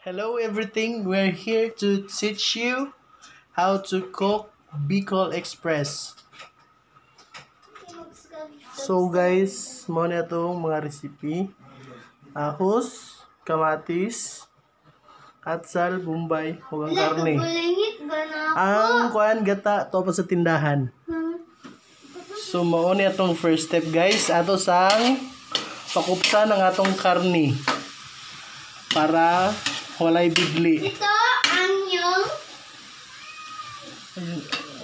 Hello everything, we're here to teach you how to cook Bicol Express. So guys, mo na itong mga recipe. Ahos, kamatis, katsal, bumbay, huwag karne. Ang kuan gata to pa sa tindahan. So mao ni atong first step guys, ato sang pakupsa ng atong karni para walay bigli. Ito ang yung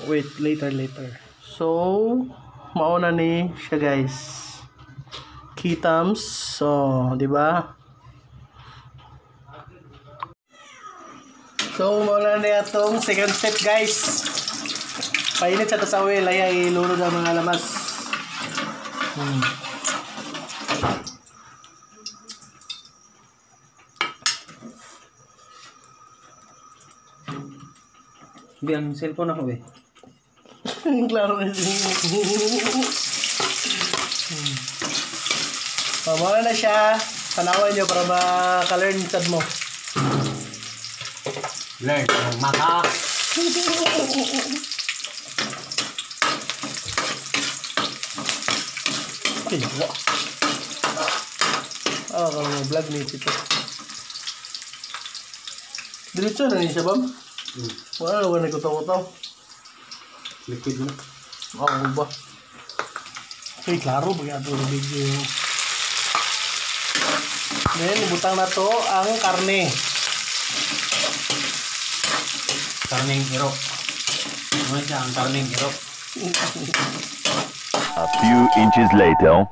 Wait, later, later. So, mauna ni siya guys. Kitams. So, di ba? So, mauna ni atong second step guys. Painit sa tasawil. Ay, ilunod ang mga lamas. Hmm. Bi, ang cellphone ako eh. Klaro na siya. Hmm. Pamala na siya. Panawan nyo para maka-learn sad mo. Learn ang maka. Ay, wa. Ah, mau vlog nih kita. Diretso na ni siya, Bam? Wala na ba nagkutaw-taw? Liquid na. Oo ba? Okay, klaro ba yung atong video. Then, ibutang na to ang karne. Karning irok. Ano siya ang karning irok? A few inches later.